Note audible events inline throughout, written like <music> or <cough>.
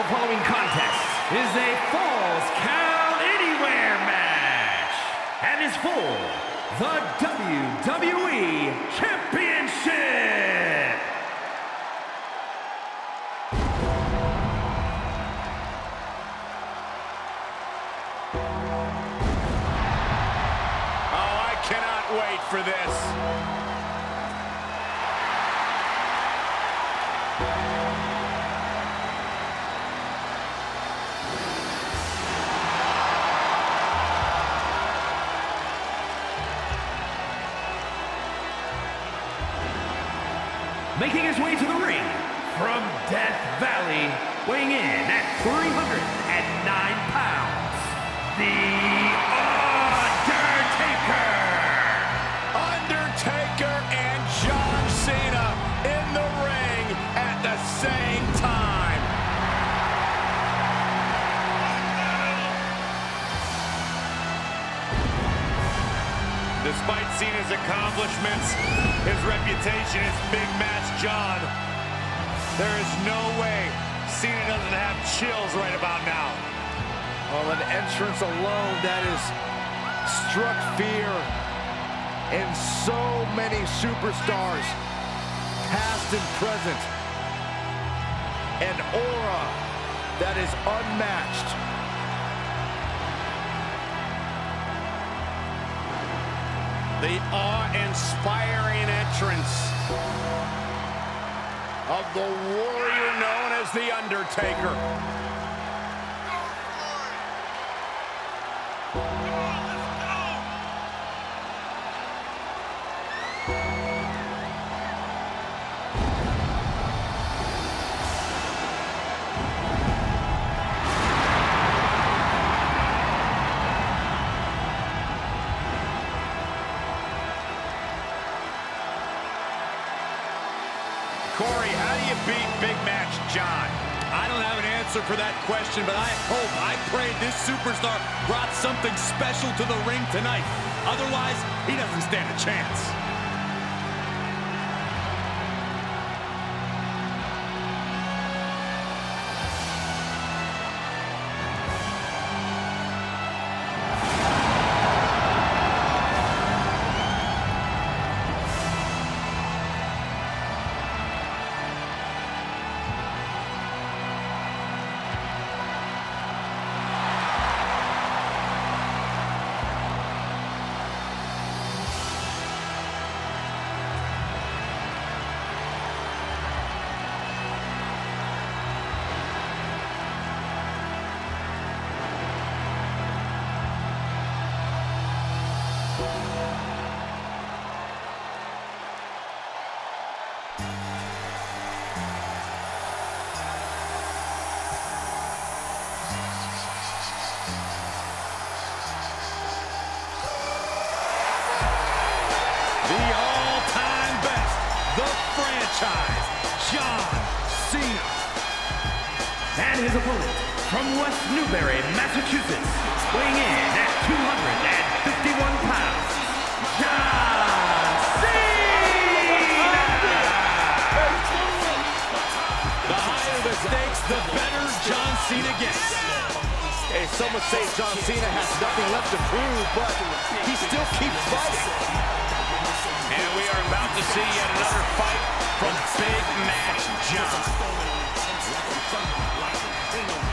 The following contest is a Falls Count Anywhere match and is for the WWE Championship. Oh, I cannot wait for this. Making his way to the ring from Death Valley, weighing in at 309 pounds, The Undertaker! Undertaker and John Cena in the ring at the same time. Despite Cena's accomplishments, his reputation is Big Match John. There is no way Cena doesn't have chills right about now. Well, an entrance alone that has struck fear in so many superstars, past and present. An aura that is unmatched. The awe-inspiring entrance of the warrior known as The Undertaker. Corey, how do you beat Big Match John? I don't have an answer for that question, but I hope, I pray this superstar brought something special to the ring tonight. Otherwise, he doesn't stand a chance. His opponent from West Newbury, Massachusetts, weighing in at 251 pounds, John Cena! The higher the stakes, the better John Cena gets. Hey, some would say John Cena has nothing left to prove, but he still keeps fighting. And we are about to see yet another fight from Big Match John. England.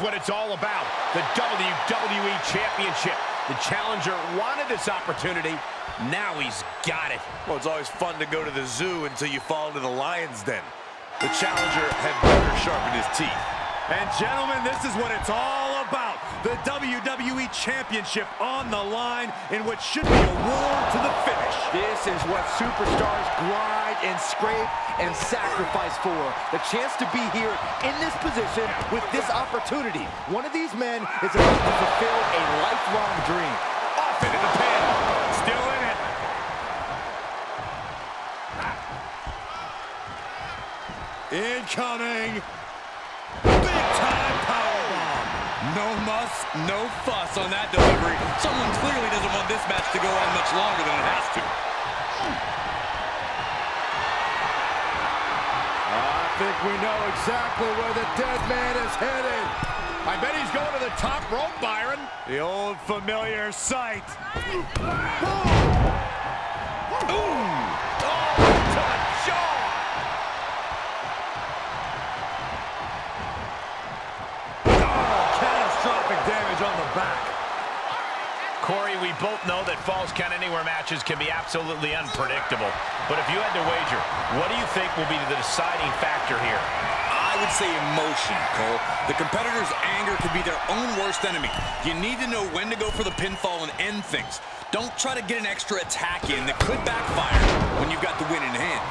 That's what it's all about, the WWE Championship. The challenger wanted this opportunity. Now he's got it. Well, it's always fun to go to the zoo until you fall into the lion's den. The challenger had better sharpen his teeth. And gentlemen, this is what it's all about. The WWE Championship on the line in what should be a war to the finish. This is what superstars grind and scrape and sacrifice for. The chance to be here in this position with this opportunity. One of these men is about to fulfill a lifelong dream. Off into the pin. Still in it. Incoming. Big time powerbomb. No muss, no fuss on that delivery. Someone clearly doesn't want this match to go on much longer than it has to. I think we know exactly where the dead man is headed. I bet he's going to the top rope, Byron. The old familiar sight. Boom! Ooh! Corey, we both know that Falls Count Anywhere matches can be absolutely unpredictable. But if you had to wager, what do you think will be the deciding factor here? I would say emotion, Cole. The competitor's anger could be their own worst enemy. You need to know when to go for the pinfall and end things. Don't try to get an extra attack in that could backfire when you've got the win in hand.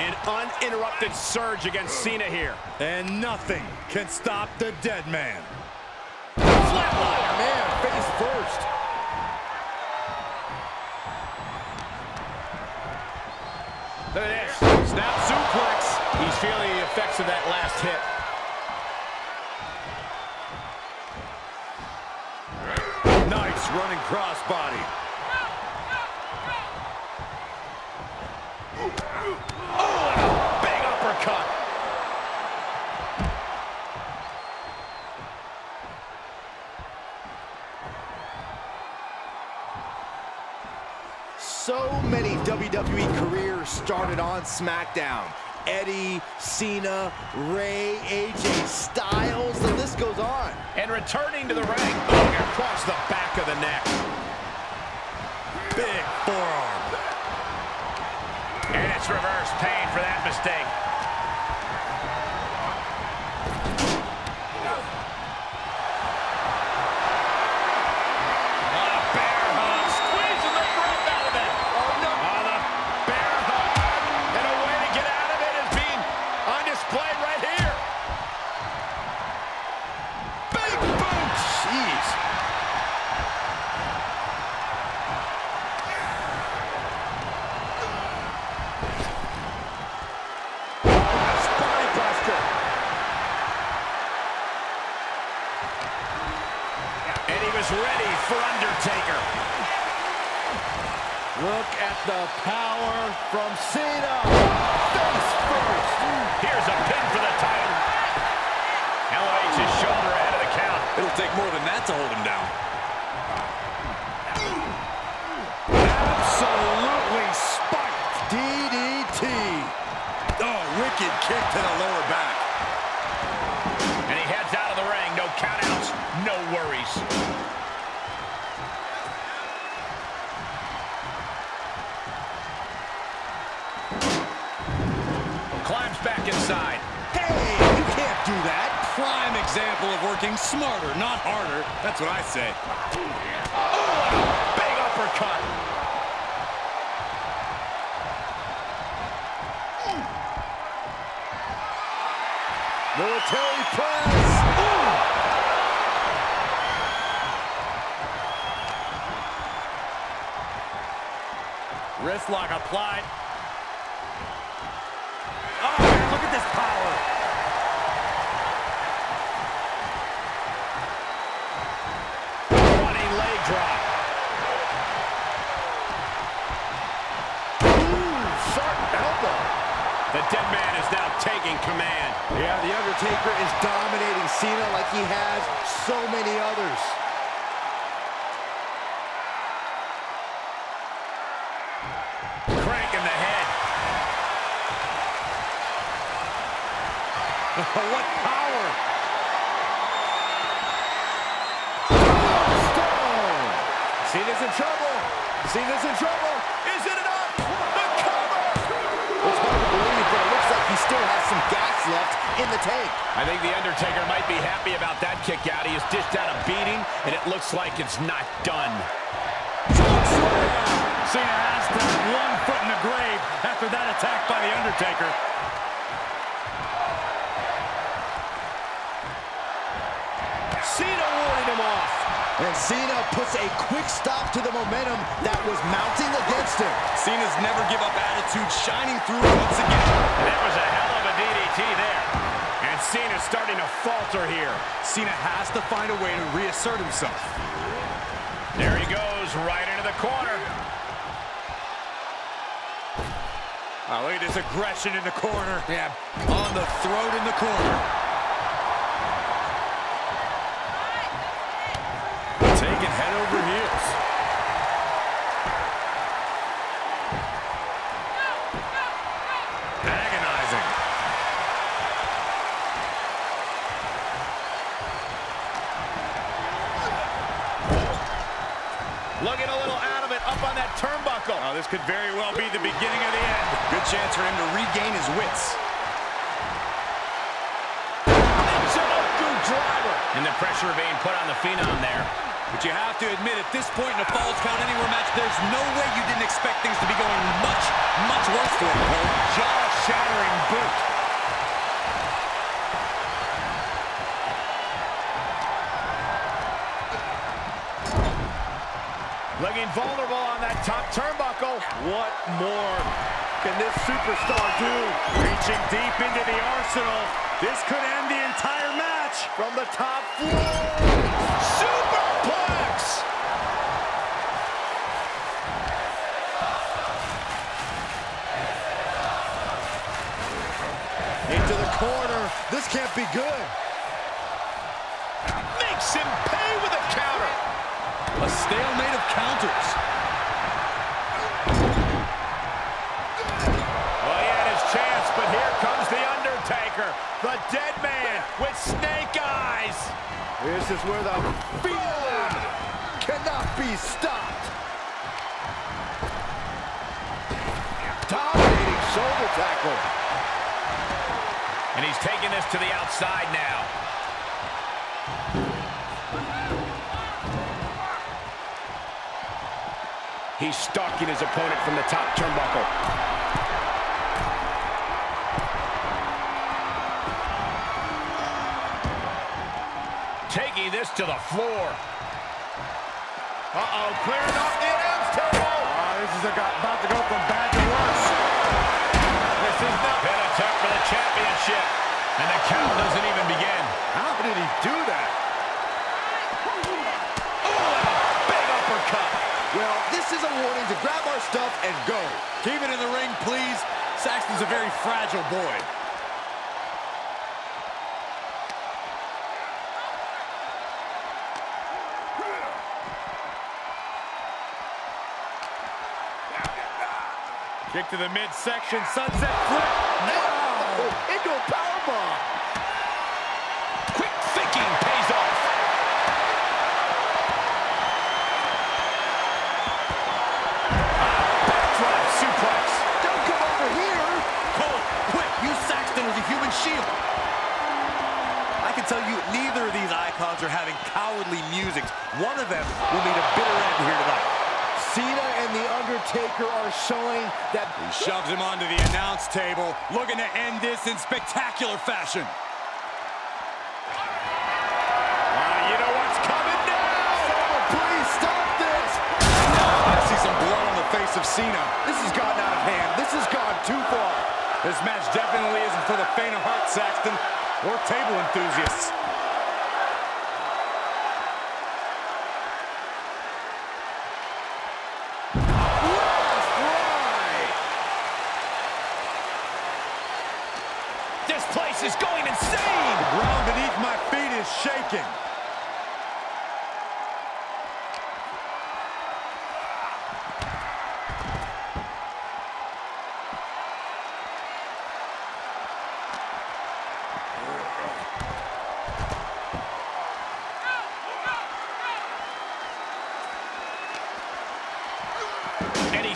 An uninterrupted surge against Cena here. And nothing can stop the dead man. Flatliner, man, face first. Look at this. Snap suplex. He's feeling the effects of that last hit. Nice running crossbody. Many WWE careers started on SmackDown. Eddie, Cena, Rey, AJ Styles, the list goes on. And returning to the ring. Across the back of the neck. Big forearm. And it's reverse pain for that mistake. Ready for Undertaker. Look at the power from Cena. Face first. Here's a pin for the title. LH is shoulder ahead of the count. It'll take more than that to hold him down. Absolutely spiked. DDT. Oh, wicked kick to the lower back. And he heads out of the ring. No countouts, no worries. Inside. Hey, you can't do that. Prime example of working smarter, not harder. That's what I say. Big uppercut. Military press. Wrist lock applied. Taking command. Yeah, The Undertaker is dominating Cena like he has so many others. Cranking the head. <laughs> what power! Stone! Cena's in trouble! Cena's in trouble! Still has some gas left in the tank. I think The Undertaker might be happy about that kick out. He has dished out a beating, and it looks like it's not done. Cena has to have one foot in the grave after that attack by The Undertaker. And Cena puts a quick stop to the momentum that was mounting against him. Cena's never give up attitude shining through once again. That was a hell of a DDT there. And Cena's starting to falter here. Cena has to find a way to reassert himself. There he goes, right into the corner. Oh, look at this aggression in the corner. Yeah, on the throat in the corner. Chance for him to regain his wits. driver. And the pressure being put on the Phenom there. But you have to admit, at this point in a Falls Count Anywhere match, there's no way you didn't expect things to be going much, much worse for him. Jaw-shattering boot. Looking vulnerable that top turnbuckle. What more can this superstar do? Reaching deep into the arsenal. This could end the entire match. From the top floor. Superplex! Into the corner. This can't be good. Makes him pay with a counter. A stalemate of counters. But here comes The Undertaker. The dead man with snake eyes. This is where the feeling cannot be stopped. Dominating shoulder tackle. And he's taking this to the outside now. He's stalking his opponent from the top turnbuckle. Taking this to the floor. Uh-oh, off the announce table. Oh, ah, this is about to go from bad to worse. This is not... Pin attempt for the championship. And the count doesn't even begin. How did he do that? Oh, big uppercut. Well, this is a warning to grab our stuff and go. Keep it in the ring, please. Saxton's a very fragile boy. Kick to the midsection, sunset flip. Oh, into a powerbomb. Quick thinking pays off. Backdrop suplex. Don't come over here. Cole, quick, use Saxton as a human shield. I can tell you neither of these icons are having cowardly music. One of them will meet a bitter end here tonight. Cena and The Undertaker are showing that He shoves him onto the announce table, looking to end this in spectacular fashion. Uh, you know what's coming now. Please stop this. I see some blood on the face of Cena. This has gotten out of hand. This has gone too far. This match definitely isn't for the faint of heart, Saxton, or table enthusiasts.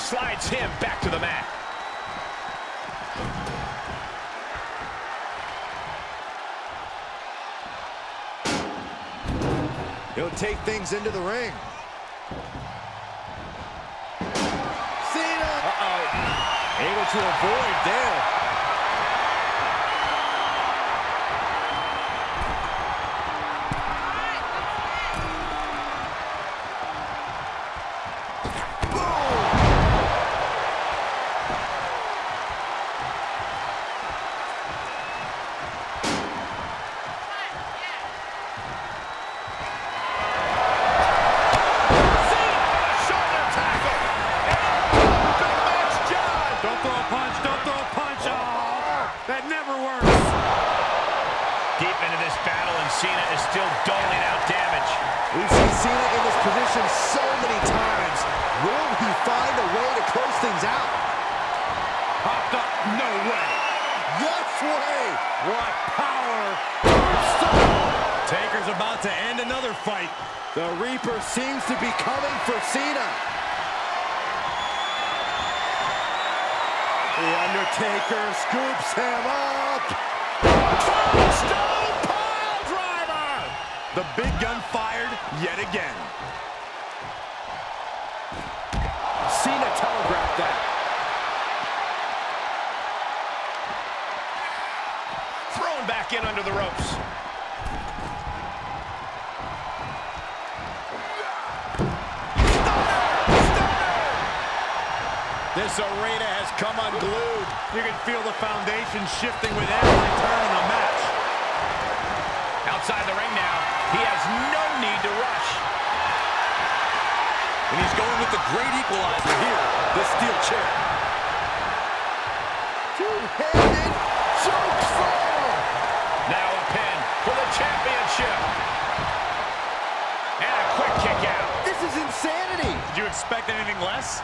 slides him back to the mat. He'll take things into the ring. Cena! Uh-oh. Able to avoid there. What power. Taker's about to end another fight. The Reaper seems to be coming for Cena. The Undertaker scoops him up. Stone pile driver! The big gun fired yet again. Cena telegraphed that. Back in under the ropes. This arena has come unglued. You can feel the foundation shifting with every turn in the match. Outside the ring now. He has no need to rush. And he's going with the great equalizer here, the steel chair. Expect anything less?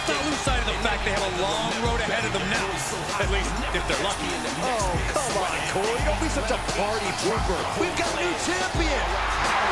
Let's not lose sight of the fact they have a long road ahead of them now. At least, if they're lucky. Oh, come on, Corey. Don't be such a party pooper. We've got a new champion.